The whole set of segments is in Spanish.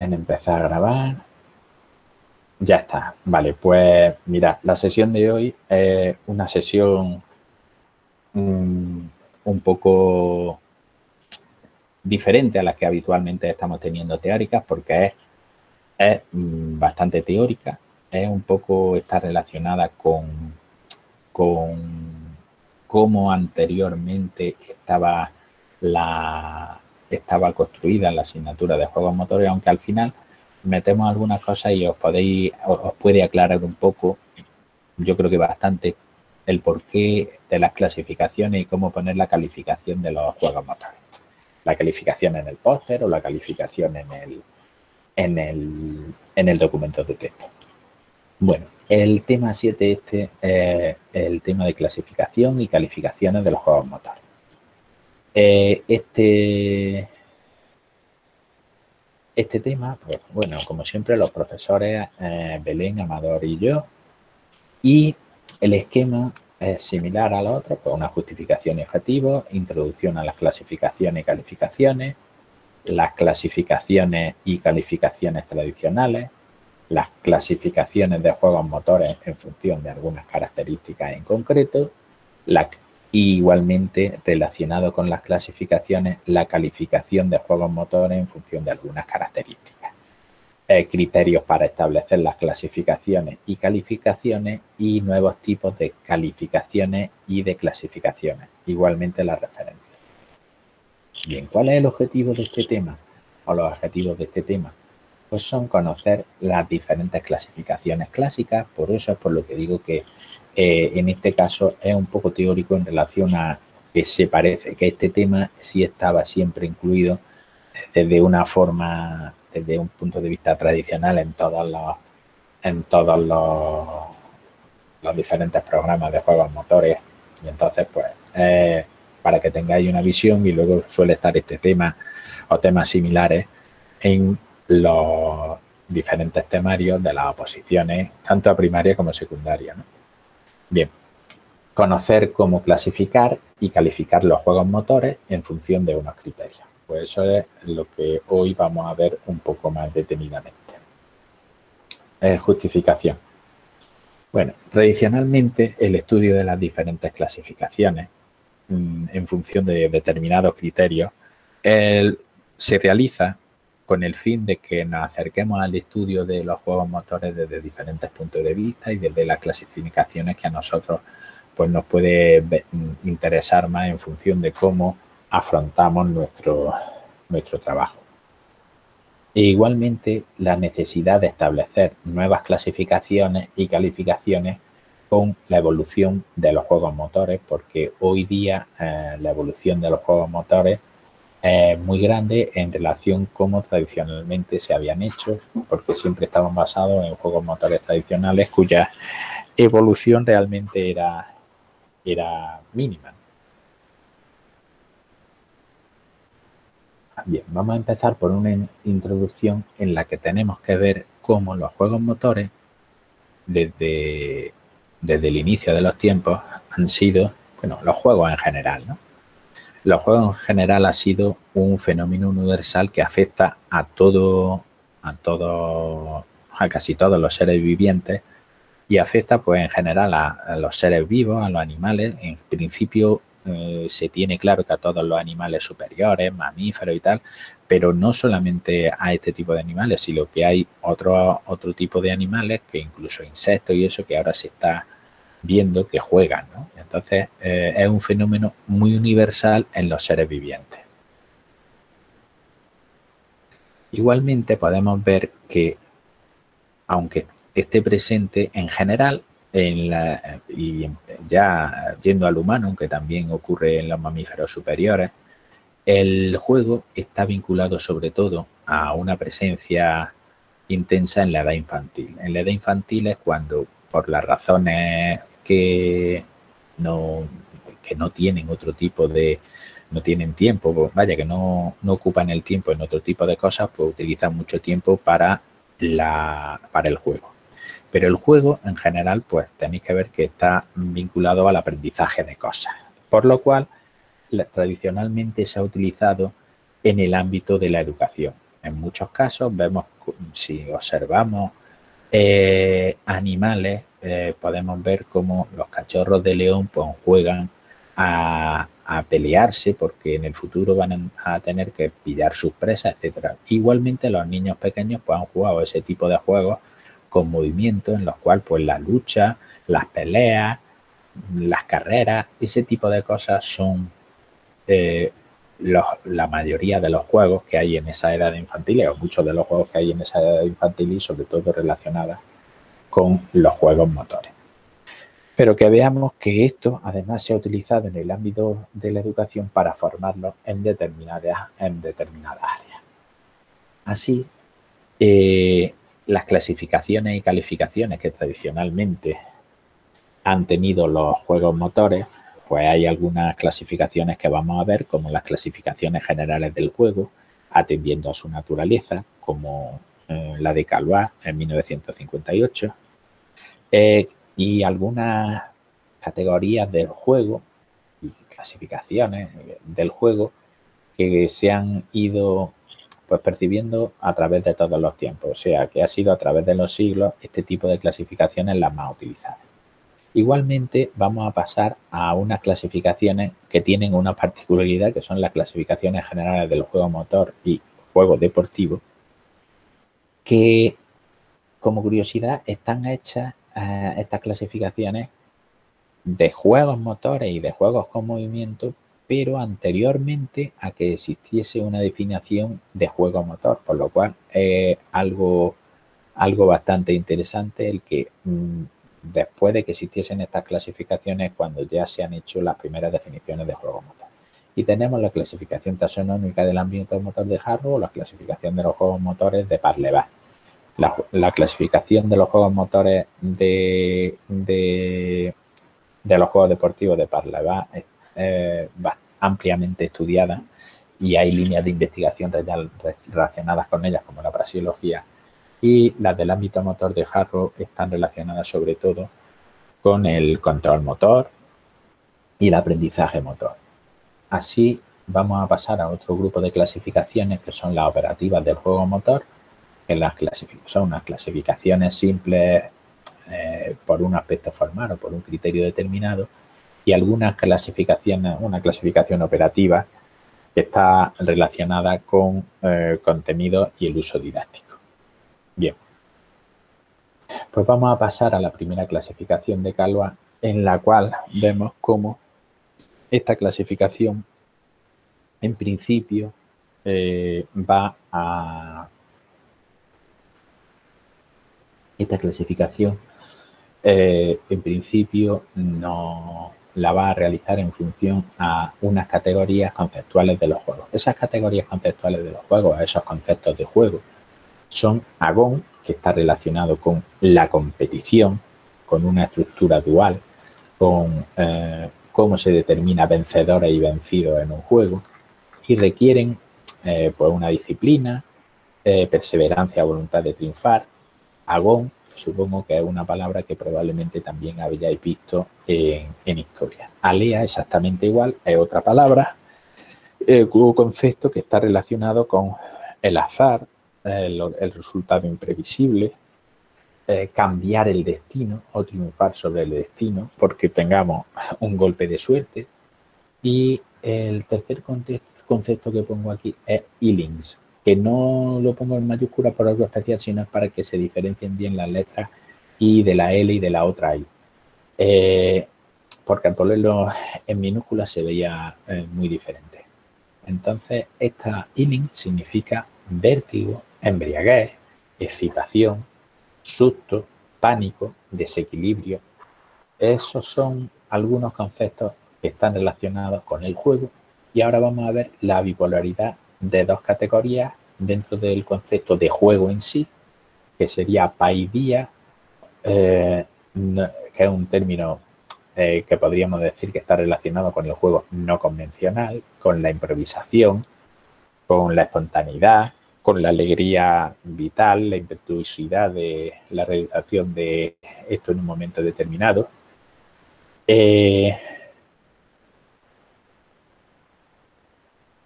en empezar a grabar. Ya está. Vale, pues mira, la sesión de hoy es una sesión mm, un poco diferente a la que habitualmente estamos teniendo teóricas porque es, es mm, bastante teórica, es un poco, está relacionada con, con cómo anteriormente estaba la, estaba construida la asignatura de juegos motores, aunque al final metemos algunas cosas y os podéis, os, puede aclarar un poco, yo creo que bastante, el porqué de las clasificaciones y cómo poner la calificación de los juegos motores. La calificación en el póster o la calificación en el, en el, en el documento de texto. Bueno, el tema 7 este es el tema de clasificación y calificaciones de los juegos motores. Eh, este, este tema, pues bueno, como siempre, los profesores eh, Belén, Amador y yo. Y el esquema es similar al otro, pues una justificación y objetivos, introducción a las clasificaciones y calificaciones, las clasificaciones y calificaciones tradicionales, las clasificaciones de juegos motores en función de algunas características en concreto, la igualmente relacionado con las clasificaciones, la calificación de juegos motores en función de algunas características. Eh, criterios para establecer las clasificaciones y calificaciones y nuevos tipos de calificaciones y de clasificaciones. Igualmente las referencias. Bien, ¿cuál es el objetivo de este tema? O los objetivos de este tema pues son conocer las diferentes clasificaciones clásicas, por eso es por lo que digo que eh, en este caso es un poco teórico en relación a que se parece que este tema sí estaba siempre incluido desde una forma, desde un punto de vista tradicional en todos los, en todos los, los diferentes programas de juegos motores. Y entonces, pues, eh, para que tengáis una visión y luego suele estar este tema o temas similares en los diferentes temarios de las oposiciones, tanto a primaria como a secundaria. Bien, conocer cómo clasificar y calificar los juegos motores en función de unos criterios. Pues eso es lo que hoy vamos a ver un poco más detenidamente. justificación. Bueno, tradicionalmente el estudio de las diferentes clasificaciones mm, en función de determinados criterios se realiza con el fin de que nos acerquemos al estudio de los juegos motores desde diferentes puntos de vista y desde las clasificaciones que a nosotros pues, nos puede interesar más en función de cómo afrontamos nuestro, nuestro trabajo. E igualmente, la necesidad de establecer nuevas clasificaciones y calificaciones con la evolución de los juegos motores, porque hoy día eh, la evolución de los juegos motores muy grande en relación como tradicionalmente se habían hecho, porque siempre estaban basados en juegos motores tradicionales cuya evolución realmente era, era mínima. Bien, vamos a empezar por una introducción en la que tenemos que ver cómo los juegos motores, desde, desde el inicio de los tiempos, han sido, bueno, los juegos en general, ¿no? Los juegos en general ha sido un fenómeno universal que afecta a todo, a todo, a casi todos los seres vivientes y afecta pues en general a, los seres vivos, a los animales. En principio eh, se tiene claro que a todos los animales superiores, mamíferos y tal, pero no solamente a este tipo de animales, sino que hay otro, otro tipo de animales que incluso insectos y eso que ahora se está viendo que juegan. Entonces, eh, es un fenómeno muy universal en los seres vivientes. Igualmente podemos ver que, aunque esté presente en general, en la, y ya yendo al humano, aunque también ocurre en los mamíferos superiores, el juego está vinculado sobre todo a una presencia intensa en la edad infantil. En la edad infantil es cuando, por las razones que no, que no tienen otro tipo de, no tienen tiempo, pues vaya, que no, no, ocupan el tiempo en otro tipo de cosas, pues utilizan mucho tiempo para, la, para el juego. Pero el juego, en general, pues tenéis que ver que está vinculado al aprendizaje de cosas. Por lo cual, tradicionalmente se ha utilizado en el ámbito de la educación. en muchos casos vemos, si observamos eh, animales, eh, podemos ver cómo los cachorros de león pues, juegan a, pelearse porque en el futuro van a tener que pillar sus presas, etcétera. Igualmente los niños pequeños pues, han jugado ese tipo de juegos con movimientos en los cuales pues la lucha, las peleas, las carreras, ese tipo de cosas son eh, la mayoría de los juegos que hay en esa edad infantil, o muchos de los juegos que hay en esa edad infantil y sobre todo relacionadas con los juegos motores. Pero que veamos que esto además se ha utilizado en el ámbito de la educación para formarlos en determinadas, en determinadas áreas. Así, eh, las clasificaciones y calificaciones que tradicionalmente han tenido los juegos motores, pues hay algunas clasificaciones que vamos a ver, como las clasificaciones generales del juego, atendiendo a su naturaleza, como eh, la de Calvá en 1958, eh, y algunas categorías del juego y clasificaciones del juego que se han ido pues percibiendo a través de todos los tiempos, o sea que ha sido a través de los siglos este tipo de clasificaciones las más utilizadas. Igualmente vamos a pasar a unas clasificaciones que tienen una particularidad que son las clasificaciones generales del juego motor y juego deportivo, que como curiosidad están hechas estas clasificaciones de juegos motores y de juegos con movimiento, pero anteriormente a que existiese una definición de juego motor, por lo cual es algo, algo bastante interesante el que mm, después de que existiesen estas clasificaciones cuando ya se han hecho las primeras definiciones de juego motor. Y tenemos la clasificación taxonómica del ambiente motor de Harrow o la clasificación de los juegos motores de Parlevas la, clasificación de los juegos motores de, de, los juegos deportivos de Parla es eh, ampliamente estudiada y hay líneas de investigación relacionadas con ellas, como la prasiología, y las del ámbito motor de Harrow están relacionadas sobre todo con el control motor y el aprendizaje motor. Así vamos a pasar a otro grupo de clasificaciones que son las operativas del juego motor, las son unas clasificaciones simples eh, por un aspecto formal o por un criterio determinado y algunas clasificaciones, una clasificación operativa que está relacionada con eh, contenido y el uso didáctico. Bien, pues vamos a pasar a la primera clasificación de Calva en la cual vemos cómo esta clasificación en principio eh, va a Esta clasificación, eh, en principio, no la va a realizar en función a unas categorías conceptuales de los juegos. Esas categorías conceptuales de los juegos, esos conceptos de juego, son Agón, que está relacionado con la competición, con una estructura dual, con eh, cómo se determina vencedora y vencido en un juego, y requieren eh, pues una disciplina, perseverancia, voluntad de triunfar, Agón, supongo que es una palabra que probablemente también habíais visto en, historia. Alea, exactamente igual, es otra palabra, eh, concepto que está relacionado con el azar, el, resultado imprevisible, eh, cambiar el destino o triunfar sobre el destino porque tengamos un golpe de suerte. Y el tercer concepto que pongo aquí es healings, que no lo pongo en mayúscula por algo especial, sino es para que se diferencien bien las letras I de la L y de la otra I. Eh, porque al ponerlo en minúscula se veía eh, muy diferente. Entonces, esta healing significa vértigo, embriaguez, excitación, susto, pánico, desequilibrio. Esos son algunos conceptos que están relacionados con el juego y ahora vamos a ver la bipolaridad de dos categorías dentro del concepto de juego en sí, que sería paidía, eh, que es un término eh, que podríamos decir que está relacionado con el juego no convencional, con la improvisación, con la espontaneidad, con la alegría vital, la impetuosidad de la realización de esto en un momento determinado. Eh,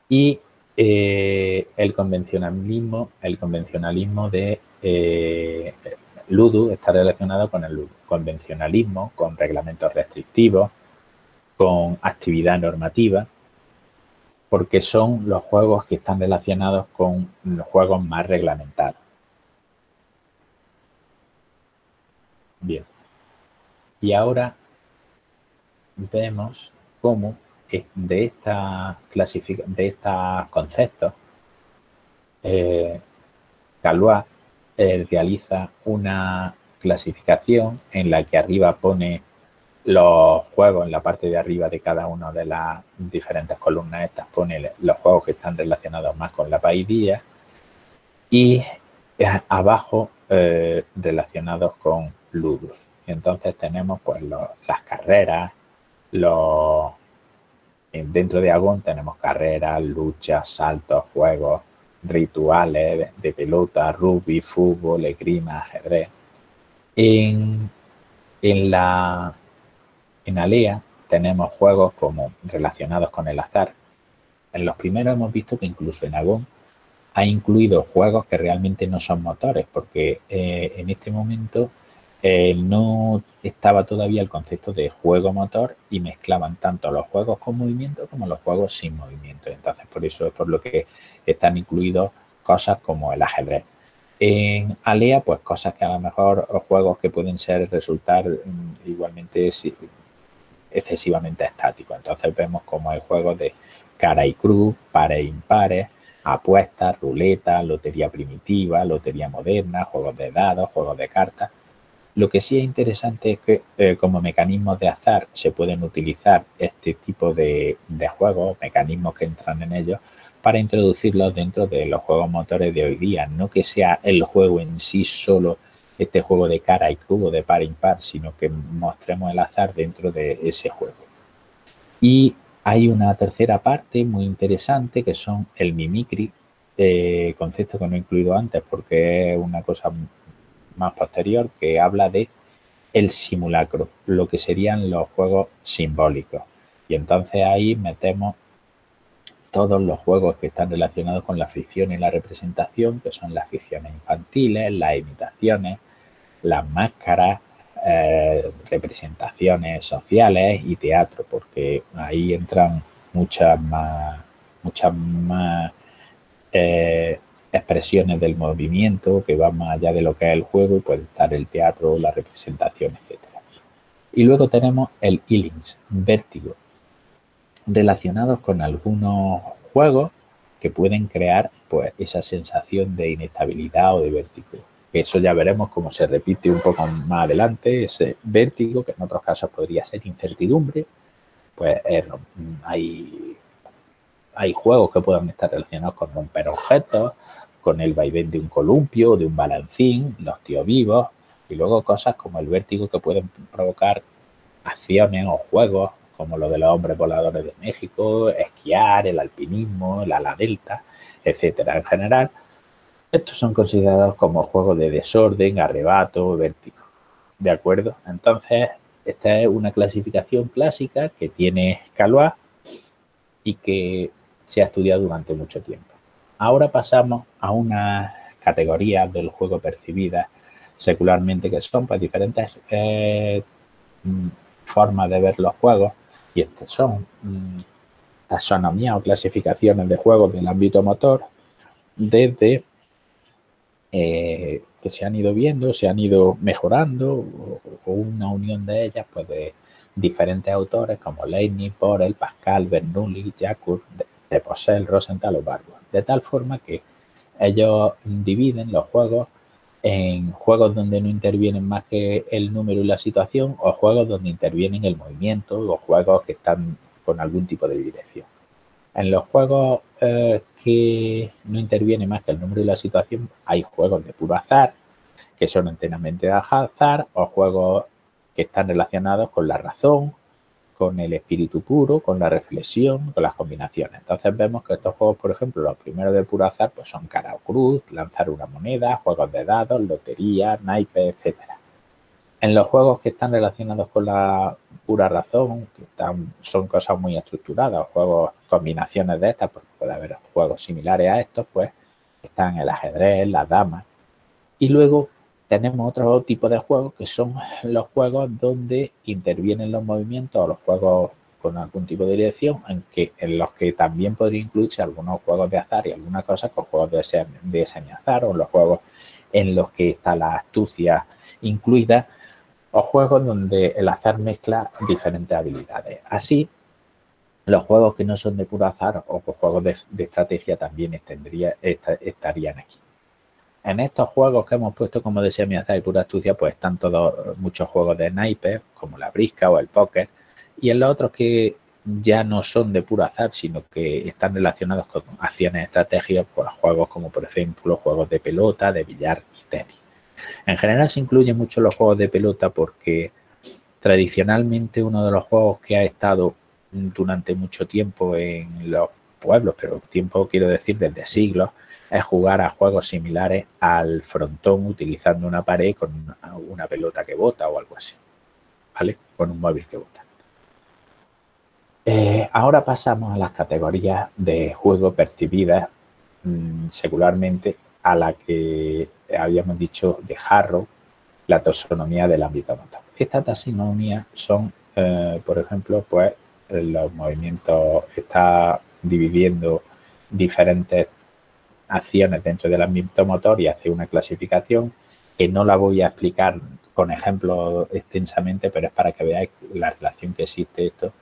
y Eh, el convencionalismo, el convencionalismo de eh, Ludo está relacionado con el convencionalismo, con reglamentos restrictivos, con actividad normativa, porque son los juegos que están relacionados con los juegos más reglamentados. Bien. Y ahora vemos cómo de esta de estos conceptos eh, eh, realiza una clasificación en la que arriba pone los juegos en la parte de arriba de cada una de las diferentes columnas estas pone los juegos que están relacionados más con la paidilla y abajo eh, relacionados con ludus. entonces tenemos pues las carreras, los dentro de Agón tenemos carreras, luchas, saltos, juegos, rituales de pelota, rugby, fútbol, esgrima, ajedrez. En, en, la, en Alea tenemos juegos como relacionados con el azar. En los primeros hemos visto que incluso en Agón ha incluido juegos que realmente no son motores, porque eh, en este momento eh, no estaba todavía el concepto de juego motor y mezclaban tanto los juegos con movimiento como los juegos sin movimiento. Entonces, por eso es por lo que están incluidos cosas como el ajedrez. En Alea, pues cosas que a lo mejor juegos que pueden ser resultar mm, igualmente excesivamente estáticos. Entonces vemos como hay juegos de cara y cruz, pares e impares, apuestas, ruleta, lotería primitiva, lotería moderna, juegos de dados, juegos de cartas lo que sí es interesante es que eh, como mecanismos de azar se pueden utilizar este tipo de, juegos, mecanismos que entran en ellos, para introducirlos dentro de los juegos motores de hoy día. No que sea el juego en sí solo este juego de cara y cubo de par impar, sino que mostremos el azar dentro de ese juego. Y hay una tercera parte muy interesante que son el mimicry, eh, concepto que no he incluido antes porque es una cosa más posterior que habla de el simulacro, lo que serían los juegos simbólicos. Y entonces ahí metemos todos los juegos que están relacionados con la ficción y la representación, que son las ficciones infantiles, las imitaciones, las máscaras, eh, representaciones sociales y teatro, porque ahí entran muchas más, muchas más eh, expresiones del movimiento que van más allá de lo que es el juego y puede estar el teatro, la representación, etc. Y luego tenemos el Illings, vértigo, relacionados con algunos juegos que pueden crear pues esa sensación de inestabilidad o de vértigo. Eso ya veremos cómo se repite un poco más adelante, ese vértigo, que en otros casos podría ser incertidumbre, pues hay, hay juegos que pueden estar relacionados con romper objetos, con el vaivén de un columpio, de un balancín, los tíos vivos, y luego cosas como el vértigo que pueden provocar acciones o juegos como lo de los hombres voladores de México, esquiar, el alpinismo, el ala delta, etcétera. En general, estos son considerados como juegos de desorden, arrebato, vértigo. ¿De acuerdo? Entonces, esta es una clasificación clásica que tiene Calois y que se ha estudiado durante mucho tiempo. Ahora pasamos a una categoría del juego percibida secularmente que son pues, diferentes eh, mm, formas de ver los juegos. Y estas son mm, taxonomía o clasificaciones de juegos del ámbito motor desde eh, que se han ido viendo, se han ido mejorando o, una unión de ellas pues de diferentes autores como Leibniz, Borel, Pascal, Bernoulli, Jacques, de Posel, Rosenthal o Barbour de tal forma que ellos dividen los juegos en juegos donde no intervienen más que el número y la situación o juegos donde intervienen el movimiento o juegos que están con algún tipo de dirección. En los juegos eh, que no intervienen más que el número y la situación hay juegos de puro azar que son enteramente de azar o juegos que están relacionados con la razón con el espíritu puro, con la reflexión, con las combinaciones. Entonces vemos que estos juegos, por ejemplo, los primeros de puro azar, pues son cara o cruz, lanzar una moneda, juegos de dados, lotería, naipes, etcétera. En los juegos que están relacionados con la pura razón, que son cosas muy estructuradas, juegos, combinaciones de estas, porque puede haber juegos similares a estos, pues están el ajedrez, las damas. Y luego tenemos otro tipo de juegos que son los juegos donde intervienen los movimientos o los juegos con algún tipo de dirección, en, los que también podría incluirse algunos juegos de azar y algunas cosas con juegos de, de semi-azar o los juegos en los que está la astucia incluida o juegos donde el azar mezcla diferentes habilidades. Así, los juegos que no son de puro azar o juegos de, estrategia también estarían aquí. En estos juegos que hemos puesto como de semi-azar y pura astucia, pues están todos muchos juegos de naipes, como la brisca o el póker, y en los otros que ya no son de puro azar, sino que están relacionados con acciones estratégicas, pues juegos como por ejemplo juegos de pelota, de billar y tenis. En general se incluyen mucho los juegos de pelota porque tradicionalmente uno de los juegos que ha estado durante mucho tiempo en los pueblos, pero tiempo quiero decir desde siglos, es jugar a juegos similares al frontón utilizando una pared con una pelota que bota o algo así, ¿vale? Con un móvil que bota. Eh, ahora pasamos a las categorías de juego percibidas mm, secularmente a la que habíamos dicho de Harrow, la taxonomía del ámbito motor. Esta taxonomía son, eh, por ejemplo, pues los movimientos, está dividiendo diferentes acciones dentro del ámbito motor y hace una clasificación que no la voy a explicar con ejemplos extensamente, pero es para que veáis la relación que existe esto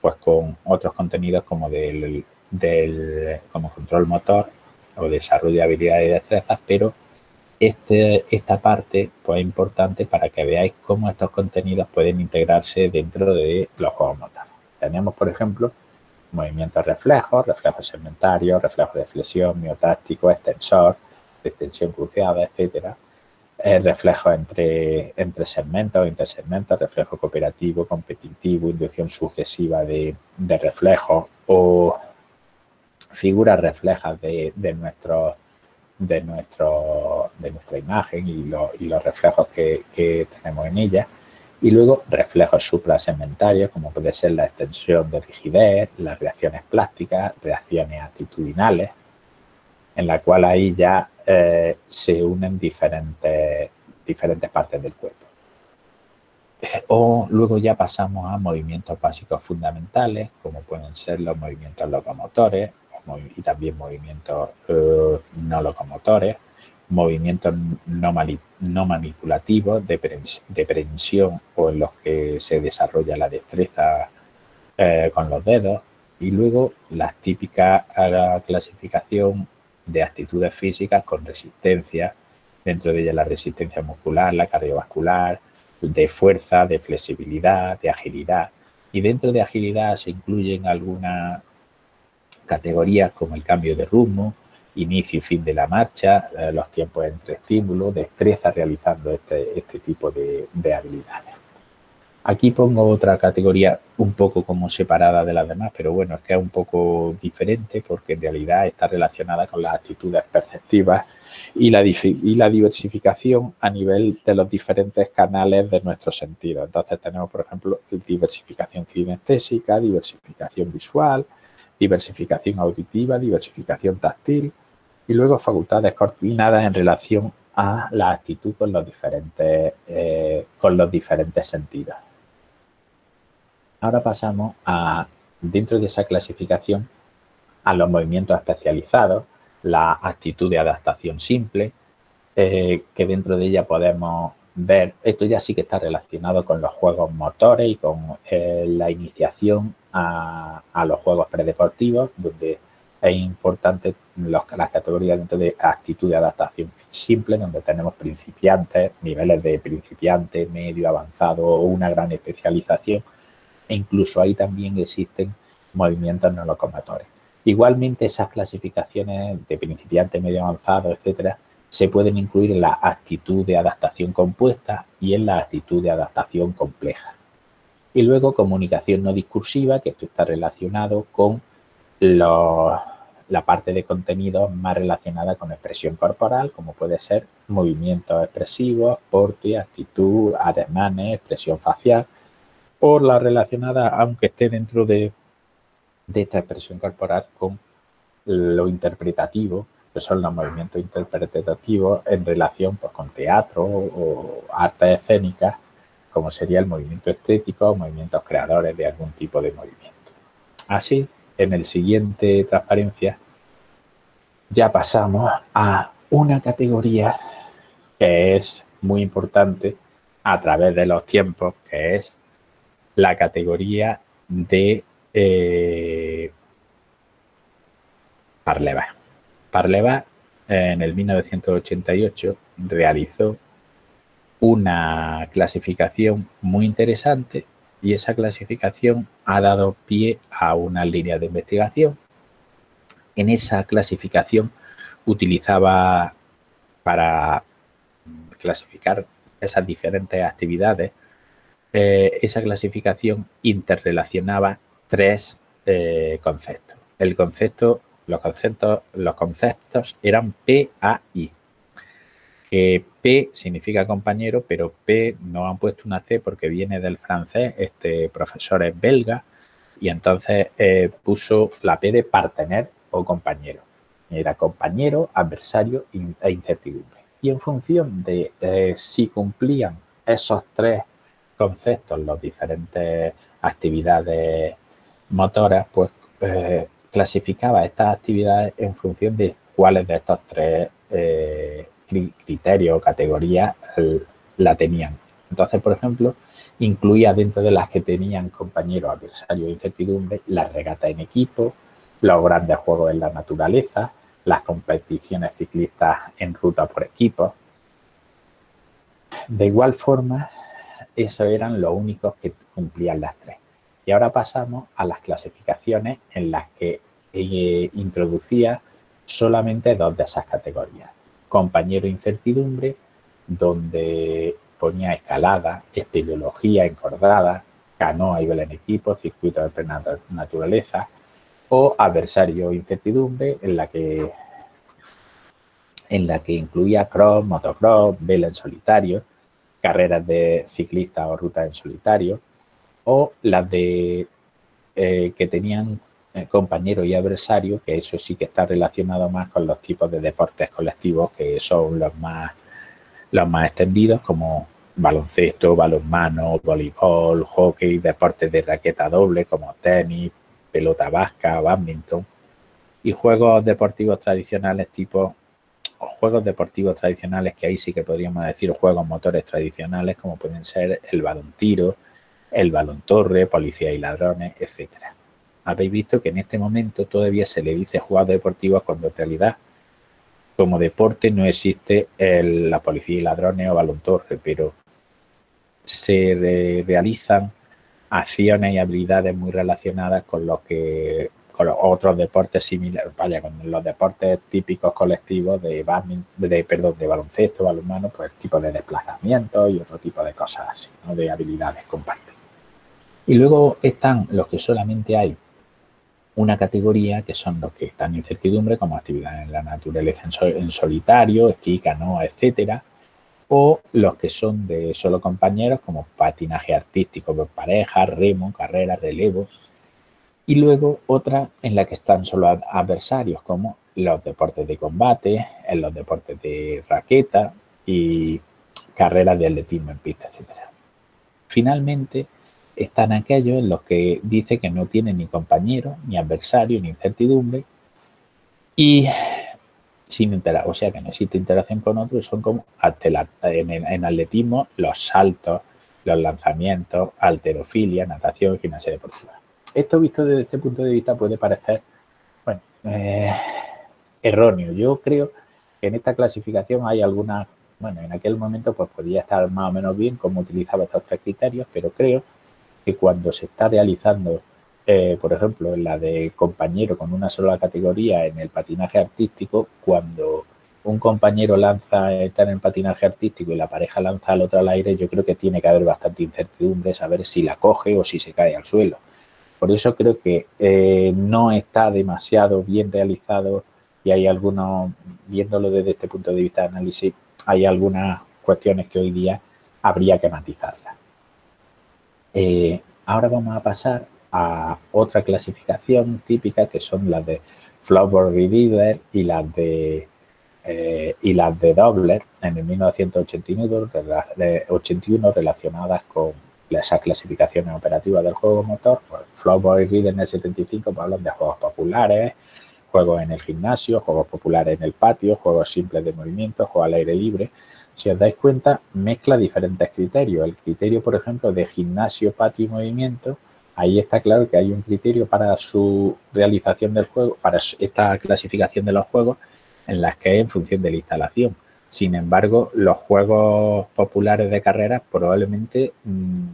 pues con otros contenidos como del, del como control motor o desarrollo de habilidades y destrezas, pero este, esta parte pues, es importante para que veáis cómo estos contenidos pueden integrarse dentro de los juegos motores. Tenemos, por ejemplo, movimientos reflejos, reflejos segmentarios, reflejos de flexión, miotáctico, extensor, extensión cruciada, etcétera. El reflejo entre, entre segmentos, intersegmentos, reflejo cooperativo, competitivo, inducción sucesiva de, reflejos o figuras reflejas de, de, nuestro, de, nuestro, de nuestra imagen y, y los reflejos que, tenemos en ella. Y luego reflejos suprasegmentarios, como puede ser la extensión de rigidez, las reacciones plásticas, reacciones actitudinales, en la cual ahí ya eh, se unen diferentes, diferentes partes del cuerpo. O luego ya pasamos a movimientos básicos fundamentales, como pueden ser los movimientos locomotores y también movimientos eh, no locomotores, movimientos no, manipulativos de, prevención o en los que se desarrolla la destreza eh, con los dedos, y luego la típica clasificación de actitudes físicas con resistencia, dentro de ella la resistencia muscular, la cardiovascular, de fuerza, de flexibilidad, de agilidad. Y dentro de agilidad se incluyen algunas categorías como el cambio de rumbo, inicio y fin de la marcha, eh, los tiempos entre estímulos, destreza realizando este, este tipo de habilidades. Aquí pongo otra categoría un poco como separada de las demás, pero bueno, es que es un poco diferente porque en realidad está relacionada con las actitudes perceptivas y la, y la diversificación a nivel de los diferentes canales de nuestro sentido. Entonces tenemos, por ejemplo, diversificación cinestésica, diversificación visual, diversificación auditiva, diversificación táctil y luego facultades coordinadas en relación a la actitud con los diferentes, eh, con los diferentes sentidos. Ahora pasamos a, dentro de esa clasificación, a los movimientos especializados, la actitud de adaptación simple, eh, que dentro de ella podemos ver, esto ya sí que está relacionado con los juegos motores y con eh, la iniciación a, los juegos predeportivos, donde es importante las categorías dentro de actitud de adaptación simple, donde tenemos principiantes, niveles de principiante, medio, avanzado o una gran especialización, e incluso ahí también existen movimientos no locomotores. Igualmente esas clasificaciones de principiante, medio avanzado, etcétera, se pueden incluir en la actitud de adaptación compuesta y en la actitud de adaptación compleja. Y luego comunicación no discursiva, que esto está relacionado con la parte de contenido más relacionada con expresión corporal, como puede ser movimientos expresivos, porte, actitud, ademanes, expresión facial, o la relacionada, aunque esté dentro de, de esta expresión corporal, con lo interpretativo, que son los movimientos interpretativos en relación pues, con teatro o artes escénicas, como sería el movimiento estético o movimientos creadores de algún tipo de movimiento. Así, en el siguiente transparencia, ya pasamos a una categoría que es muy importante a través de los tiempos, que es la categoría de eh, Parleva. Parleva en el 1988 realizó una clasificación muy interesante y esa clasificación ha dado pie a una línea de investigación. En esa clasificación utilizaba para clasificar esas diferentes actividades, eh, esa clasificación interrelacionaba tres eh, conceptos. El concepto, los conceptos, los conceptos eran P, A, I. P significa compañero, pero P no han puesto una C porque viene del francés, este profesor es belga, y entonces eh, puso la P de partener o compañero. Era compañero, adversario e incertidumbre. Y en función de eh, si cumplían esos tres conceptos, las diferentes actividades motoras, pues eh, clasificaba estas actividades en función de cuáles de estos tres criterios o categorías la tenían. Entonces, por ejemplo, incluía dentro de las que tenían compañeros, adversarios e incertidumbre, las regatas en equipo, los grandes juegos en la naturaleza, las competiciones ciclistas en ruta por equipos. De igual forma, esos eran los únicos que cumplían las tres. Y ahora pasamos a las clasificaciones en las que eh, introducía solamente dos de esas categorías compañero incertidumbre, donde ponía escalada, espeleología encordada, canoa y vela en equipo, circuito de naturaleza, o adversario incertidumbre, en la que en la que incluía cross, motocross, vela en solitario, carreras de ciclista o rutas en solitario, o las de eh, que tenían compañero y adversario, que eso sí que está relacionado más con los tipos de deportes colectivos que son los más, los más extendidos, como baloncesto, balonmano, voleibol, hockey, deportes de raqueta doble como tenis, pelota vasca, badminton y juegos deportivos tradicionales tipo o juegos deportivos tradicionales que ahí sí que podríamos decir juegos motores tradicionales como pueden ser el balón tiro, el balón torre, policía y ladrones, etcétera habéis visto que en este momento todavía se le dice jugador deportivo cuando en realidad como deporte no existe la policía y ladrones o balón torre, pero se realizan acciones y habilidades muy relacionadas con los que con los otros deportes similares, vaya, con los deportes típicos colectivos de, de, perdón, de baloncesto, balonmano, pues tipo de desplazamiento y otro tipo de cosas así, ¿no? de habilidades compartidas. Y luego están los que solamente hay una categoría que son los que están en incertidumbre, como actividad en la naturaleza en, solitario, esquí, canoa, etcétera, o los que son de solo compañeros, como patinaje artístico por pareja, remo, carrera, relevo, y luego otra en la que están solo adversarios, como los deportes de combate, en los deportes de raqueta y carreras de atletismo en pista, etcétera. Finalmente, están aquellos en los que dice que no tiene ni compañero, ni adversario, ni incertidumbre y sin o sea que no existe interacción con otros, son como en, en atletismo los saltos, los lanzamientos, alterofilia, natación, gimnasia deportiva. Esto visto desde este punto de vista puede parecer, bueno, eh, erróneo. Yo creo que en esta clasificación hay algunas, bueno, en aquel momento pues podía estar más o menos bien cómo utilizaba estos tres criterios, pero creo cuando se está realizando, eh, por ejemplo, en la de compañero con una sola categoría en el patinaje artístico, cuando un compañero lanza, está en el patinaje artístico y la pareja lanza al otro al aire, yo creo que tiene que haber bastante incertidumbre saber si la coge o si se cae al suelo. Por eso creo que eh, no está demasiado bien realizado y hay algunos, viéndolo desde este punto de vista de análisis, hay algunas cuestiones que hoy día habría que matizarlas. Eh, ahora vamos a pasar a otra clasificación típica que son las de Flower Reader y las de eh, y las de Dobler en el 1981 81 relacionadas con esas clasificaciones operativas del juego motor. Pues Flowboy Reader en el 75 pues, hablan de juegos populares, juegos en el gimnasio, juegos populares en el patio, juegos simples de movimiento, juegos al aire libre. Si os dais cuenta, mezcla diferentes criterios. El criterio, por ejemplo, de gimnasio, patio y movimiento, ahí está claro que hay un criterio para su realización del juego, para esta clasificación de los juegos, en las que es en función de la instalación. Sin embargo, los juegos populares de carreras probablemente mm,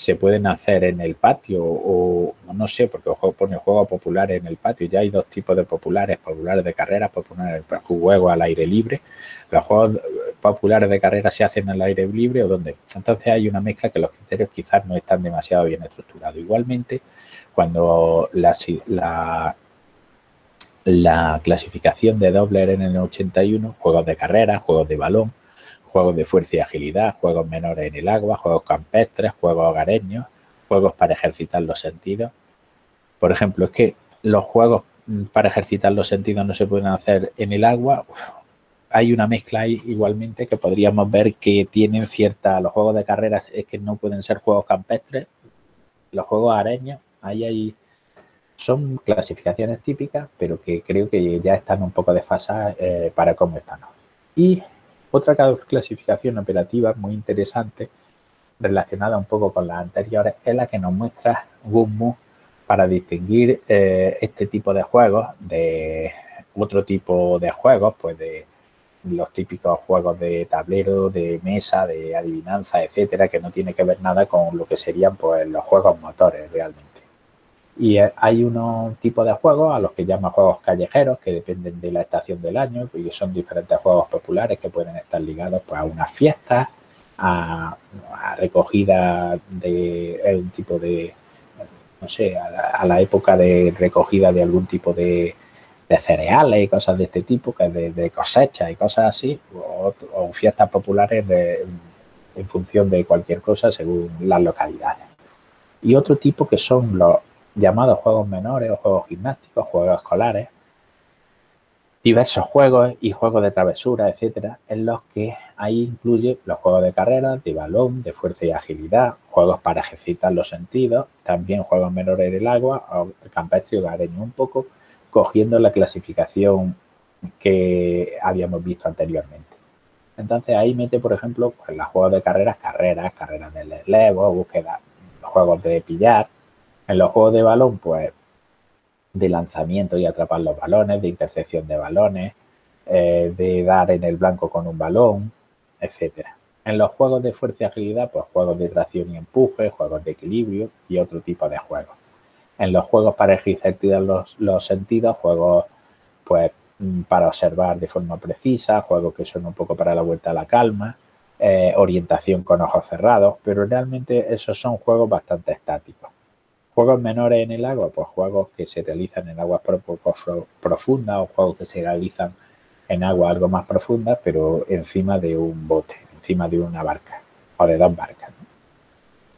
se pueden hacer en el patio o no sé, porque pone juegos populares en el patio. Ya hay dos tipos de populares, populares de carreras, populares de juegos al aire libre. Los juegos populares de carreras se hacen al aire libre o donde. Entonces hay una mezcla que los criterios quizás no están demasiado bien estructurados. Igualmente, cuando la, la la clasificación de Dobler en el 81, juegos de carrera, juegos de balón, juegos de fuerza y agilidad, juegos menores en el agua, juegos campestres, juegos hogareños, juegos para ejercitar los sentidos. Por ejemplo, es que los juegos para ejercitar los sentidos no se pueden hacer en el agua. hay una mezcla ahí igualmente que podríamos ver que tienen cierta, los juegos de carreras es que no pueden ser juegos campestres, los juegos areños, ahí hay son clasificaciones típicas, pero que creo que ya están un poco desfasadas eh, para cómo están. Y otra clasificación operativa muy interesante, relacionada un poco con las anteriores, es la que nos muestra Gummu para distinguir eh, este tipo de juegos de otro tipo de juegos, pues de los típicos juegos de tablero, de mesa, de adivinanza, etcétera, que no tiene que ver nada con lo que serían pues los juegos motores realmente. Y eh, hay unos tipos de juegos a los que llaman juegos callejeros, que dependen de la estación del año, y son diferentes juegos populares que pueden estar ligados pues, a unas fiestas, a, recogida de un tipo de, no sé, a la, época de recogida de algún tipo de, cereales y cosas de este tipo, que de, de cosecha y cosas así, o, fiestas populares en función de cualquier cosa según las localidades. Y otro tipo que son los llamados juegos menores o juegos gimnásticos, juegos escolares, diversos juegos y juegos de travesura, etcétera, en los que ahí incluye los juegos de carrera, de balón, de fuerza y agilidad, juegos para ejercitar los sentidos, también juegos menores del agua, campestre y hogareño, un poco cogiendo la clasificación que habíamos visto anteriormente. Entonces ahí mete, por ejemplo, pues, los juegos de carreras, carreras, carreras de levo, búsqueda, juegos de pillar, en los juegos de balón, pues de lanzamiento y atrapar los balones, de intercepción de balones, eh, de dar en el blanco con un balón, etcétera. En los juegos de fuerza y agilidad, pues juegos de tracción y empuje, juegos de equilibrio y otro tipo de juegos. En los juegos para ejercitar los, los sentidos, juegos pues mm, para observar de forma precisa, juegos que son un poco para la vuelta a la calma, eh, orientación con ojos cerrados, pero realmente esos son juegos bastante estáticos. Juegos menores en el agua, pues juegos que se realizan en aguas profundas o juegos que se realizan en agua algo más profunda, pero encima de un bote, encima de una barca o de dos barcas.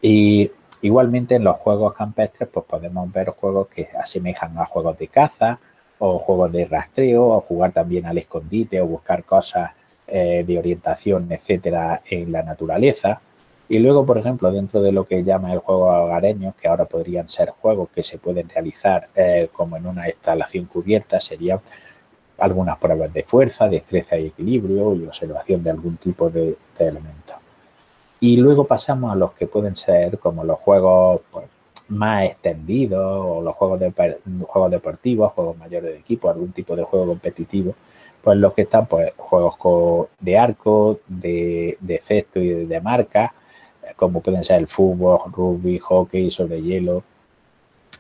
Y igualmente en los juegos campestres, pues podemos ver juegos que asemejan a juegos de caza o juegos de rastreo o jugar también al escondite o buscar cosas eh, de orientación, etcétera, en la naturaleza y luego, por ejemplo, dentro de lo que llama el juego hogareño, que ahora podrían ser juegos que se pueden realizar eh, como en una instalación cubierta, serían algunas pruebas de fuerza, destreza y equilibrio y observación de algún tipo de, elementos. Y luego pasamos a los que pueden ser como los juegos pues, más extendidos o los juegos, de, juegos deportivos, juegos mayores de equipo, algún tipo de juego competitivo, pues los que están pues juegos de arco, de, de efecto y de marca, como pueden ser el fútbol, rugby, hockey sobre hielo,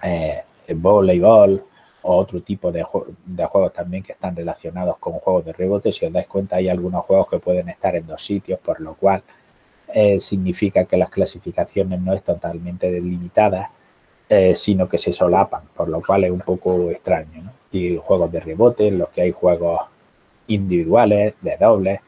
eh, voleibol o otro tipo de, juegos también que están relacionados con juegos de rebote. Si os dais cuenta, hay algunos juegos que pueden estar en dos sitios, por lo cual eh, significa que las clasificaciones no están totalmente delimitadas, eh, sino que se solapan, por lo cual es un poco extraño. Y juegos de rebote, en los que hay juegos individuales, de dobles,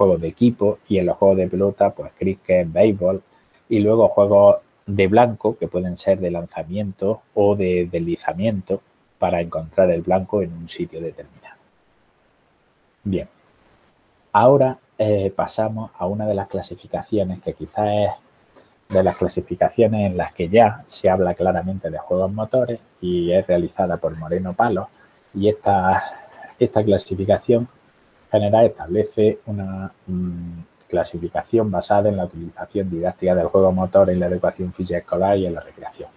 juegos de equipo y en los juegos de pelota, pues cricket, béisbol y luego juegos de blanco, que pueden ser de lanzamiento o de deslizamiento, para encontrar el blanco en un sitio determinado. Bien, ahora eh, pasamos a una de las clasificaciones que quizás es de las clasificaciones en las que ya se habla claramente de juegos motores y es realizada por Moreno Palo y esta, esta clasificación general establece una mm, clasificación basada en la utilización didáctica del juego motor en la educación física escolar y en la recreación.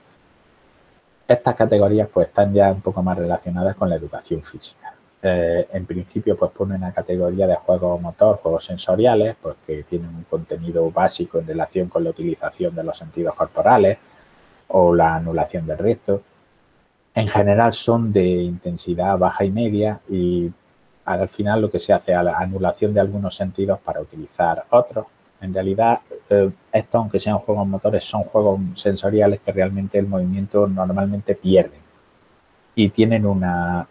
Estas categorías pues están ya un poco más relacionadas con la educación física. Eh, en principio pues pone una categoría de juegos motor, juegos sensoriales, pues que tienen un contenido básico en relación con la utilización de los sentidos corporales o la anulación del resto. En general son de intensidad baja y media y al final lo que se hace es la anulación de algunos sentidos para utilizar otros. En realidad, eh, estos, aunque sean juegos motores, son juegos sensoriales que realmente el movimiento normalmente pierden y tienen una,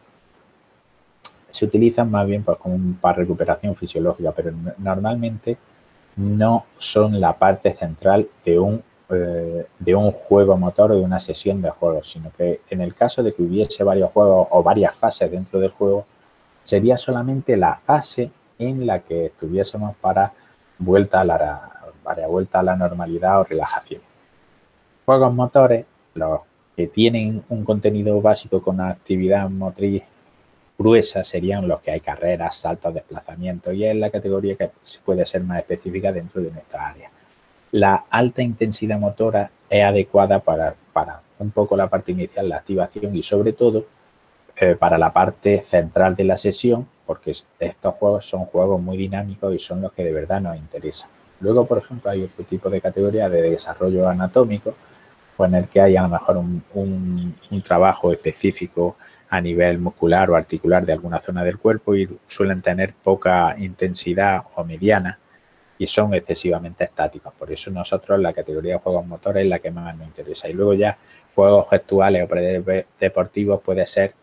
se utilizan más bien pues, como para recuperación fisiológica, pero normalmente no son la parte central de un, eh, de un juego motor o de una sesión de juegos, sino que en el caso de que hubiese varios juegos o varias fases dentro del juego, sería solamente la fase en la que estuviésemos para vuelta a la, para vuelta a la normalidad o relajación. Juegos motores, los que tienen un contenido básico con actividad motriz gruesas serían los que hay carreras, saltos, desplazamientos y es la categoría que puede ser más específica dentro de nuestra área. La alta intensidad motora es adecuada para, para un poco la parte inicial, la activación y sobre todo eh, para la parte central de la sesión, porque estos juegos son juegos muy dinámicos y son los que de verdad nos interesan. Luego, por ejemplo, hay otro tipo de categoría de desarrollo anatómico, pues en el que hay a lo mejor un, un trabajo específico a nivel muscular o articular de alguna zona del cuerpo y suelen tener poca intensidad o mediana y son excesivamente estáticos. Por eso nosotros la categoría de juegos motores es la que más nos interesa. Y luego ya juegos gestuales o deportivos puede ser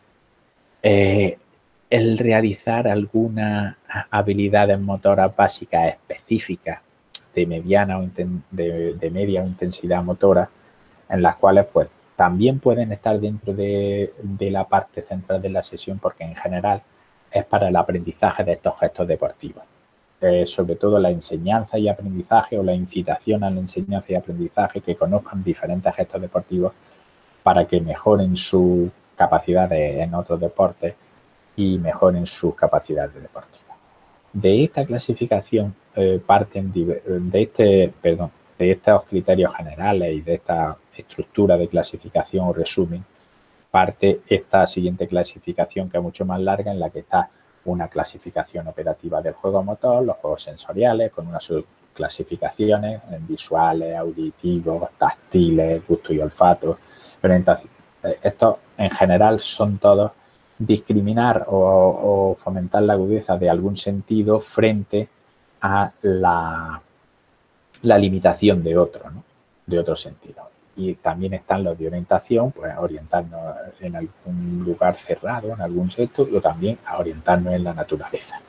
eh, el realizar algunas habilidades motoras básicas específicas de mediana o de, media intensidad motora en las cuales pues también pueden estar dentro de, la parte central de la sesión porque en general es para el aprendizaje de estos gestos deportivos. Eh, sobre todo la enseñanza y aprendizaje o la incitación a la enseñanza y aprendizaje que conozcan diferentes gestos deportivos para que mejoren sus capacidades en otros deportes y mejoren sus capacidades deportivas. De esta clasificación eh, parten de este, perdón, de estos criterios generales y de esta estructura de clasificación o resumen, parte esta siguiente clasificación que es mucho más larga en la que está una clasificación operativa del juego motor, los juegos sensoriales con unas subclasificaciones visuales, auditivos, táctiles, gusto y olfato. Eh, estos en general son todos discriminar o, fomentar la agudeza de algún sentido frente a la, limitación de otro, de otro sentido y también están los de orientación, pues orientarnos en algún lugar cerrado, en algún sector, o también a orientarnos en la naturaleza.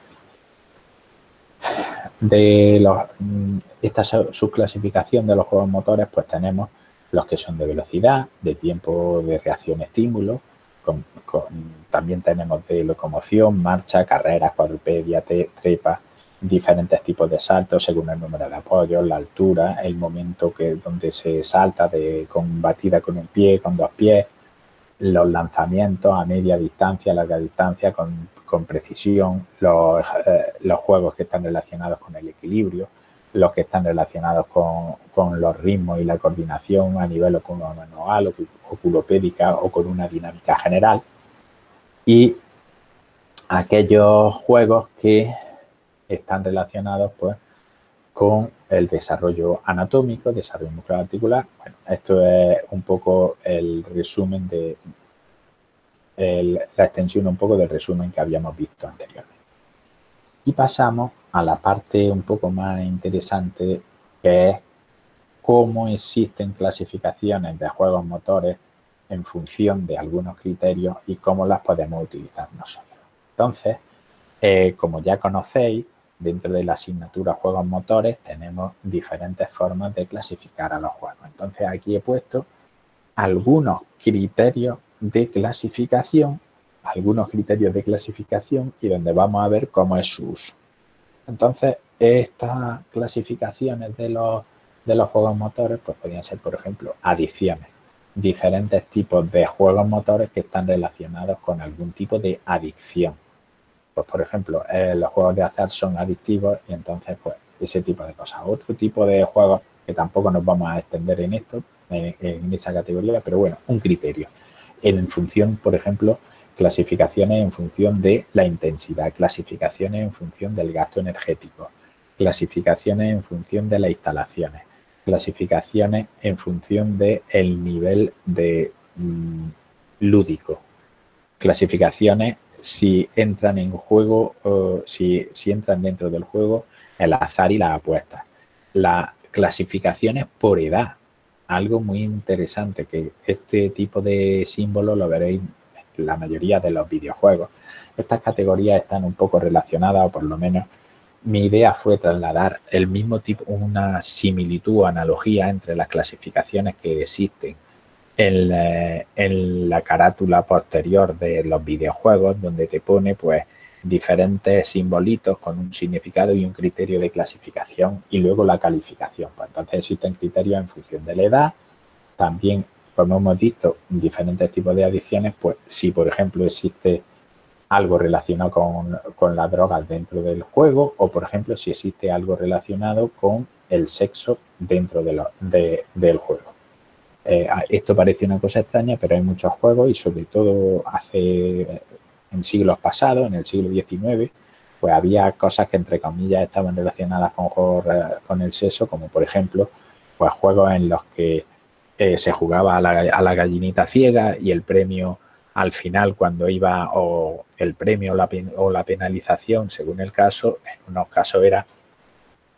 De los, mm, esta subclasificación de los juegos motores, pues tenemos los que son de velocidad, de tiempo de reacción-estímulo, también tenemos de locomoción, marcha, carreras, cuadrupedia, trepa, diferentes tipos de saltos según el número de apoyos, la altura, el momento que, donde se salta de, con batida con un pie, con dos pies, los lanzamientos a media distancia, larga distancia, con, precisión, los, eh, los, juegos que están relacionados con el equilibrio, los que están relacionados con, con los ritmos y la coordinación a nivel oculomanual, oculopédica o con una dinámica general. Y aquellos juegos que están relacionados pues con el desarrollo anatómico, desarrollo muscular articular. Bueno, esto es un poco el resumen de la extensión un poco del resumen que habíamos visto anteriormente. Y pasamos a la parte un poco más interesante que es cómo existen clasificaciones de juegos motores en función de algunos criterios y cómo las podemos utilizar nosotros. Entonces, eh, como ya conocéis, dentro de la asignatura juegos motores tenemos diferentes formas de clasificar a los juegos. Entonces aquí he puesto algunos criterios de clasificación, algunos criterios de clasificación y donde vamos a ver cómo es su uso. Entonces, estas clasificaciones de los, de los juegos motores pues podrían ser, por ejemplo, adiciones diferentes tipos de juegos motores que están relacionados con algún tipo de adicción. Pues, por ejemplo, eh, los juegos de azar son adictivos y entonces, pues, ese tipo de cosas. Otro tipo de juegos que tampoco nos vamos a extender en esto, en, esa categoría, pero bueno, un criterio. En función, por ejemplo, clasificaciones en función de la intensidad, clasificaciones en función del gasto energético, clasificaciones en función de las instalaciones, clasificaciones en función del el nivel de mm, lúdico, clasificaciones si entran en juego, o si, si entran dentro del juego el azar y las apuestas. Las clasificaciones por edad, algo muy interesante, que este tipo de símbolos lo veréis la mayoría de los videojuegos. Estas categorías están un poco relacionadas, o por lo menos mi idea fue trasladar el mismo tipo, una similitud o analogía entre las clasificaciones que existen en la, carátula posterior de los videojuegos, donde te pone pues diferentes simbolitos con un significado y un criterio de clasificación y luego la calificación. Pues entonces existen criterios en función de la edad, también como hemos visto diferentes tipos de adicciones, pues si por ejemplo existe algo relacionado con, con las drogas dentro del juego o, por ejemplo, si existe algo relacionado con el sexo dentro de del juego. Eh, esto parece una cosa extraña, pero hay muchos juegos y sobre todo hace en siglos pasados, en el siglo XIX, pues había cosas que entre comillas estaban relacionadas con juegos con el sexo, como por ejemplo, pues juegos en los que eh, se jugaba a la, gallinita ciega y el premio al final cuando iba o el premio o la, penalización, según el caso, en unos casos era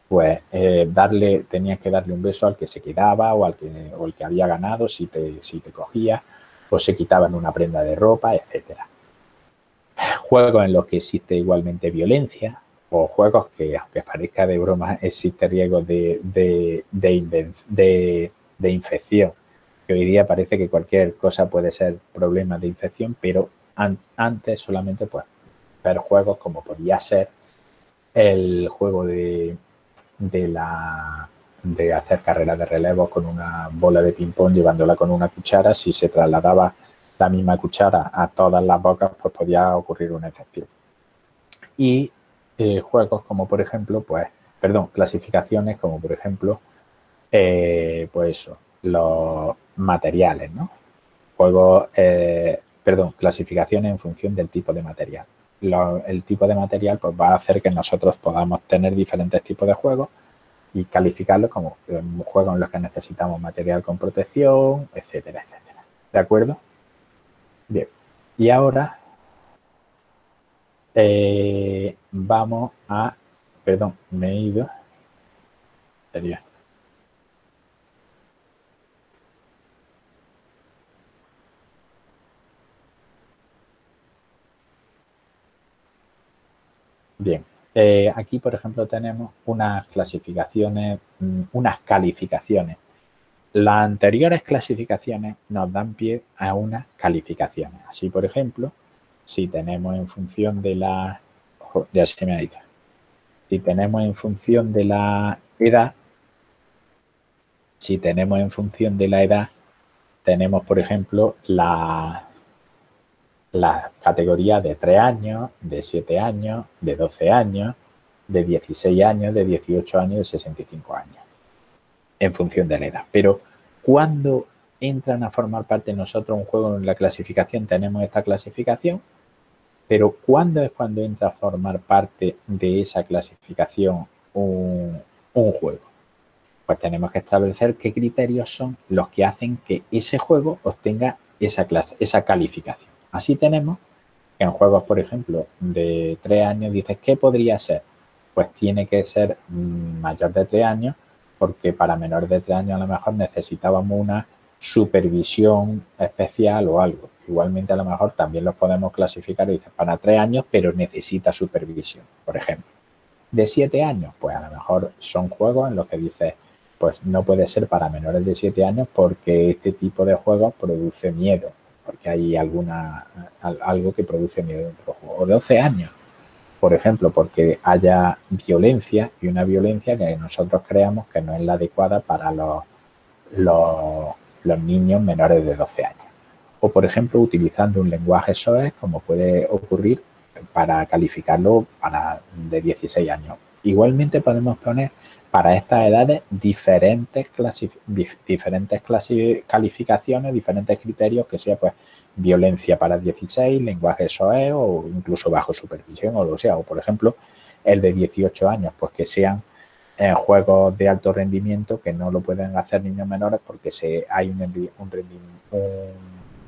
pues eh, darle, tenías que darle un beso al que se quedaba o al que, o el que había ganado si te, si te cogía, o se quitaban una prenda de ropa, etcétera. Juegos en los que existe igualmente violencia, o juegos que, aunque parezca de broma, existe riesgo de, de, de infección hoy día parece que cualquier cosa puede ser problema de infección, pero antes solamente pues ver juegos como podía ser el juego de, de la de hacer carreras de relevo con una bola de ping-pong llevándola con una cuchara, si se trasladaba la misma cuchara a todas las bocas, pues podía ocurrir una infección. Y eh, juegos como por ejemplo, pues, perdón, clasificaciones como por ejemplo, eh, pues eso, los materiales, ¿no? Juegos, eh, perdón, clasificaciones en función del tipo de material. el tipo de material pues, va a hacer que nosotros podamos tener diferentes tipos de juegos y calificarlos como eh, juegos en los que necesitamos material con protección, etcétera, etcétera. ¿De acuerdo? Bien. Y ahora eh, vamos a, perdón, me he ido. Sería. Bien, eh, aquí por ejemplo tenemos unas clasificaciones, mm, unas calificaciones. Las anteriores clasificaciones nos dan pie a unas calificaciones. Así por ejemplo, si tenemos en función de la... ya se me ha ido. Si tenemos en función de la edad, si tenemos en función de la edad, tenemos por ejemplo la, las categorías de 3 años, de 7 años, de 12 años, de 16 años, de 18 años y de 65 años, en función de la edad. Pero cuando entran a formar parte de nosotros un juego en la clasificación, tenemos esta clasificación, pero ¿cuándo es cuando entra a formar parte de esa clasificación un, un juego? Pues tenemos que establecer qué criterios son los que hacen que ese juego obtenga esa, clase, esa calificación. Así tenemos en juegos, por ejemplo, de tres años, dices, ¿qué podría ser? Pues tiene que ser mm, mayor de tres años, porque para menor de tres años a lo mejor necesitábamos una supervisión especial o algo. Igualmente a lo mejor también los podemos clasificar y dices, para tres años, pero necesita supervisión, por ejemplo. de 7 años, pues a lo mejor son juegos en los que dices, pues no puede ser para menores de 7 años porque este tipo de juegos produce miedo, porque hay alguna algo que produce miedo dentro del juego. O 12 años, por ejemplo, porque haya violencia y una violencia que nosotros creamos que no es la adecuada para los, los, niños menores de 12 años. O, por ejemplo, utilizando un lenguaje SOE, como puede ocurrir para calificarlo para de 16 años. Igualmente podemos poner para estas edades diferentes, diferentes calificaciones, diferentes criterios que sea pues violencia para 16, lenguaje SOE o incluso bajo supervisión o lo sea. O por ejemplo, el de 18 años, pues que sean eh, juegos de alto rendimiento que no lo pueden hacer niños menores porque se, hay un,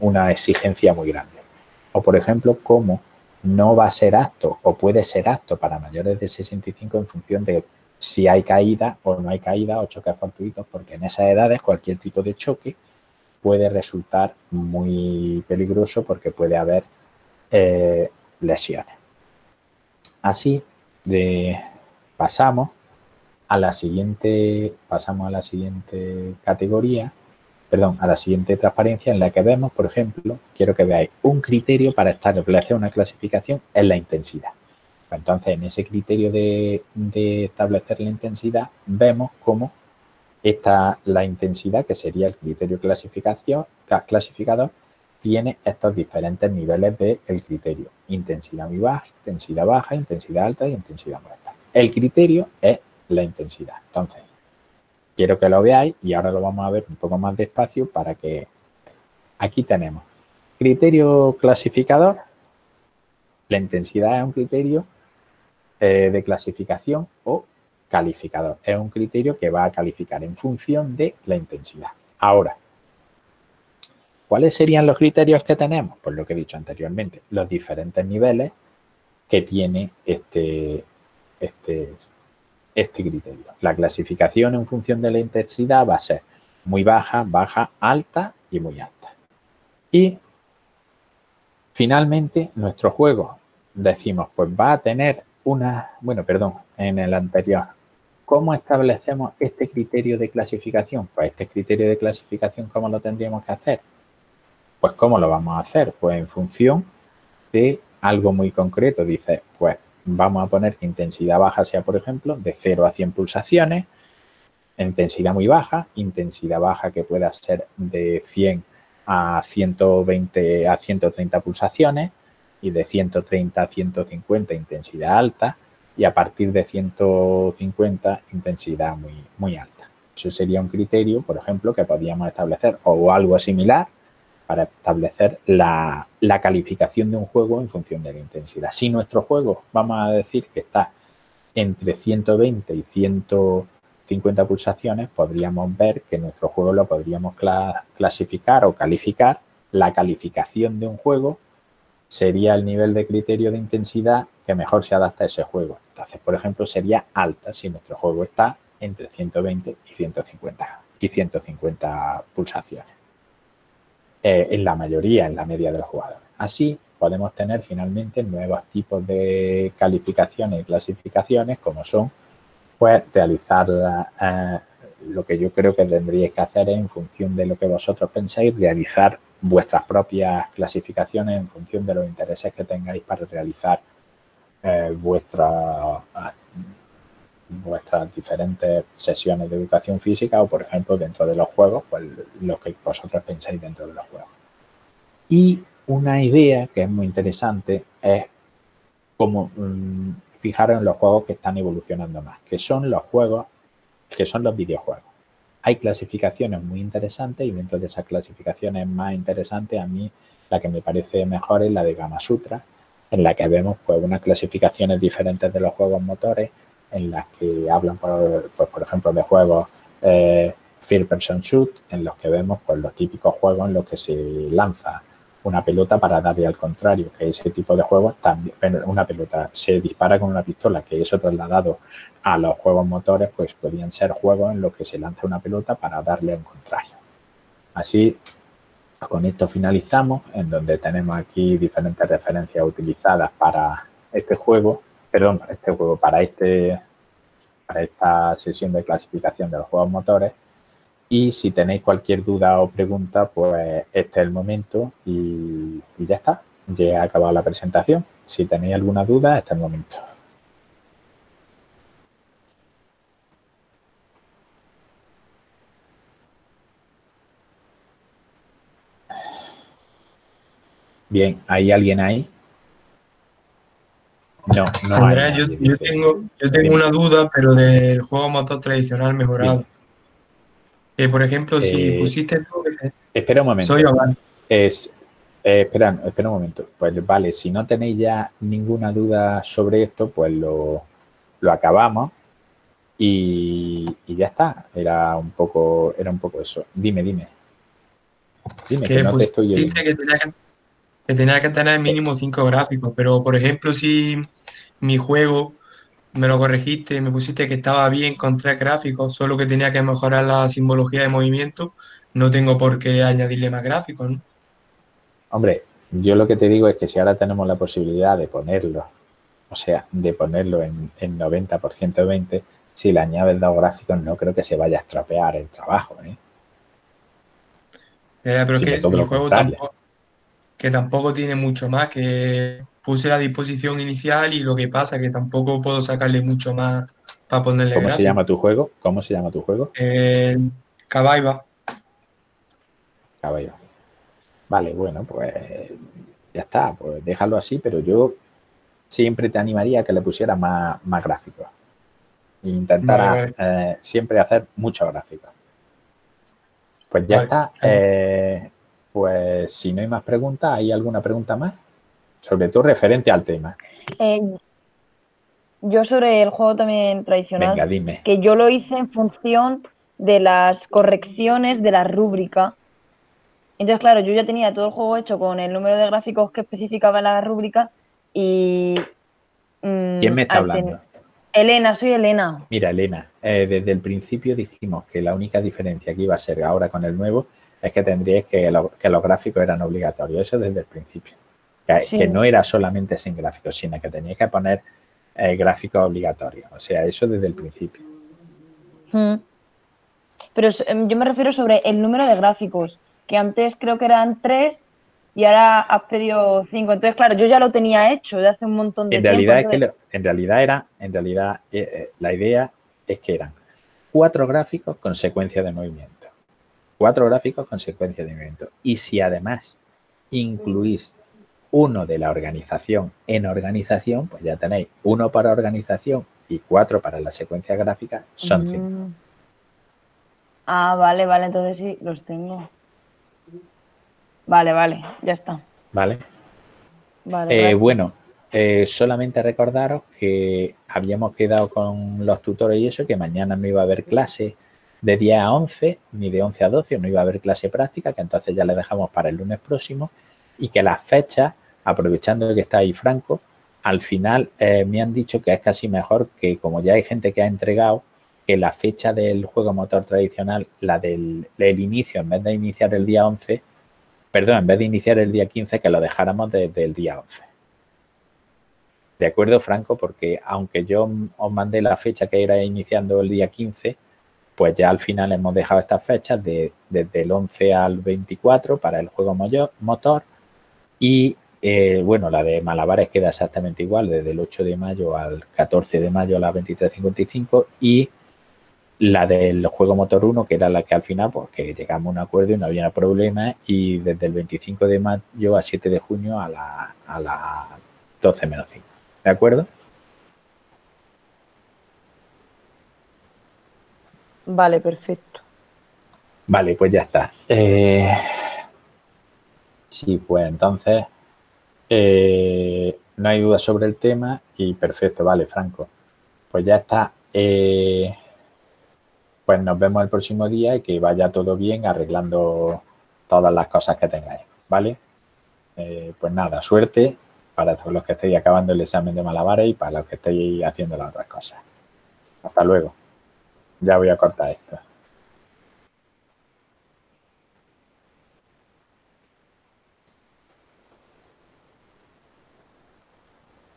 una exigencia muy grande. O por ejemplo, cómo no va a ser apto o puede ser apto para mayores de 65 en función de si hay caída o no hay caída o choques fortuitos, porque en esas edades cualquier tipo de choque puede resultar muy peligroso porque puede haber eh, lesiones. Así de, pasamos a la siguiente, pasamos a la siguiente categoría, perdón, a la siguiente transparencia en la que vemos, por ejemplo, quiero que veáis un criterio para establecer una clasificación en la intensidad. Entonces, en ese criterio de, de establecer la intensidad, vemos cómo esta, la intensidad, que sería el criterio clasificación, clasificador, tiene estos diferentes niveles del criterio. Intensidad muy baja, intensidad baja, intensidad alta y intensidad muy alta. El criterio es la intensidad. Entonces, quiero que lo veáis y ahora lo vamos a ver un poco más despacio para que aquí tenemos criterio clasificador. La intensidad es un criterio eh, de clasificación o calificador. Es un criterio que va a calificar en función de la intensidad. Ahora, ¿cuáles serían los criterios que tenemos? Pues lo que he dicho anteriormente, los diferentes niveles que tiene este, este, este criterio. La clasificación en función de la intensidad va a ser muy baja, baja, alta y muy alta. Y finalmente nuestro juego decimos pues va a tener una, bueno, perdón, en el anterior, ¿cómo establecemos este criterio de clasificación? Pues este criterio de clasificación, ¿cómo lo tendríamos que hacer? Pues ¿cómo lo vamos a hacer? Pues en función de algo muy concreto. Dice, pues vamos a poner que intensidad baja sea, por ejemplo, de 0 a 100 pulsaciones, intensidad muy baja, intensidad baja que pueda ser de 100 a 120 a 130 pulsaciones, y de 130 a 150 intensidad alta y a partir de 150 intensidad muy, muy alta. Eso sería un criterio, por ejemplo, que podríamos establecer o algo similar para establecer la, la, calificación de un juego en función de la intensidad. Si nuestro juego, vamos a decir que está entre 120 y 150 pulsaciones, podríamos ver que nuestro juego lo podríamos clasificar o calificar la calificación de un juego sería el nivel de criterio de intensidad que mejor se adapta a ese juego. Entonces, por ejemplo, sería alta si nuestro juego está entre 120 y 150, y 150 pulsaciones. Eh, en la mayoría, en la media del jugador. Así podemos tener finalmente nuevos tipos de calificaciones y clasificaciones como son pues realizar eh, lo que yo creo que tendríais que hacer en función de lo que vosotros pensáis, realizar vuestras propias clasificaciones en función de los intereses que tengáis para realizar eh, vuestras diferentes sesiones de educación física o, por ejemplo, dentro de los juegos, pues lo que vosotros pensáis dentro de los juegos. Y una idea que es muy interesante es como mm, fijaros en los juegos que están evolucionando más, que son los juegos, que son los videojuegos hay clasificaciones muy interesantes y dentro de esas clasificaciones más interesantes a mí la que me parece mejor es la de Gama Sutra, en la que vemos pues unas clasificaciones diferentes de los juegos motores, en las que hablan, por, pues, por ejemplo, de juegos eh, Person Shoot, en los que vemos pues, los típicos juegos en los que se lanza una pelota para darle al contrario, que ese tipo de juegos también, una pelota se dispara con una pistola, que eso trasladado a los juegos motores, pues podrían ser juegos en los que se lanza una pelota para darle al contrario. Así, con esto finalizamos, en donde tenemos aquí diferentes referencias utilizadas para este juego, perdón, este juego, para este para esta sesión de clasificación de los juegos motores. Y si tenéis cualquier duda o pregunta, pues este es el momento y, y ya está. Ya he acabado la presentación. Si tenéis alguna duda, este es el momento. Bien, ¿hay alguien ahí? No, no Andrea, yo, yo, tengo, yo tengo una duda, pero del juego motor tradicional mejorado. Que, por ejemplo, si Eh, pusiste... Espera un momento. Soy. Es, eh, espera, espera un momento. Pues vale, si no tenéis ya ninguna duda sobre esto, pues lo, lo acabamos y, y ya está. Era un poco, era un poco eso. Dime, dime. Dime, que que no te estoy que tenía que, que tenía que tener mínimo cinco gráficos, pero por ejemplo, si mi juego me lo corregiste, me pusiste que estaba bien con tres gráficos, solo que tenía que mejorar la simbología de movimiento, no tengo por qué añadirle más gráficos, ¿no? Hombre, yo lo que te digo es que si ahora tenemos la posibilidad de ponerlo, o sea, de ponerlo en, en 90 por 120, si le añades dos gráficos, no creo que se vaya a estropear el trabajo. ¿eh? Eh, pero es que lo juego tampoco, que tampoco tiene mucho más, que puse la disposición inicial y lo que pasa que tampoco puedo sacarle mucho más para ponerle ¿Cómo se llama tu juego? ¿Cómo se llama tu juego? Eh, Cabaiba. Caballo. Vale, bueno, pues ya está, pues déjalo así, pero yo siempre te animaría a que le pusieras más, más gráficos. E intentara Vale, eh, siempre hacer muchos gráficos. Pues ya Vale. está. Eh, pues si no hay más preguntas, ¿hay alguna pregunta más? Sobre todo referente al tema. Eh, yo sobre el juego también tradicional, Venga, dime. que yo lo hice en función de las correcciones de la rúbrica. Entonces, claro, yo ya tenía todo el juego hecho con el número de gráficos que especificaba la rúbrica y... mm, ¿Quién me está hablando? Elena, soy Elena. Mira, Elena, eh, desde el principio dijimos que la única diferencia que iba a ser ahora con el nuevo es que tendríais que, lo- que los gráficos eran obligatorios. Eso desde el principio. Que, Sí. que no era solamente sin gráficos, sino que teníais que poner eh, gráficos obligatorios. O sea, eso desde el principio. Mm. Pero em, yo me refiero sobre el número de gráficos, que antes creo que eran tres y ahora has pedido cinco. Entonces, claro, yo ya lo tenía hecho de hace un montón de En tiempo. realidad es que lo- en realidad era, en realidad eh, eh, la idea es que eran cuatro gráficos con secuencia de movimiento. Cuatro gráficos con secuencia de movimiento. Y si además incluís uno de la organización en organización, pues ya tenéis uno para organización y cuatro para la secuencia gráfica, son cinco. Mm. Ah, vale, vale, entonces sí, los tengo. Vale, vale, ya está. ¿Vale? Vale, Eh, bueno, eh, solamente recordaros que habíamos quedado con los tutores y eso, que mañana no iba a haber clase de 10 a 11, ni de 11 a 12, no iba a haber clase práctica, que entonces ya le dejamos para el lunes próximo, y que las fechas, aprovechando que está ahí Franco, al final eh, me han dicho que es casi mejor que como ya hay gente que ha entregado, que la fecha del juego motor tradicional, la del, inicio, en vez de iniciar el día 11, perdón, en vez de iniciar el día 15, que lo dejáramos desde el día 11. De acuerdo, Franco, porque aunque yo os mandé la fecha que era iniciando el día 15, pues ya al final hemos dejado estas fechas de, desde el 11 al 24 para el juego motor y eh, bueno, la de Malabares queda exactamente igual, desde el 8 de mayo al 14 de mayo a las 23.55 y la del juego motor 1, que era la que al final, pues que llegamos a un acuerdo y no había problema, y desde el 25 de mayo a 7 de junio a las a la 12 menos 5. ¿De acuerdo? Vale, perfecto. Vale, pues ya está. Eh, sí, pues entonces eh, no hay duda sobre el tema y perfecto, vale, Franco. Pues ya está. Eh, pues nos vemos el próximo día y que vaya todo bien arreglando todas las cosas que tengáis, ¿vale? Eh, pues nada, suerte para todos los que estéis acabando el examen de malabares y para los que estéis haciendo las otras cosas. Hasta luego. Ya voy a cortar esto.